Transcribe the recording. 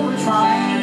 we're trying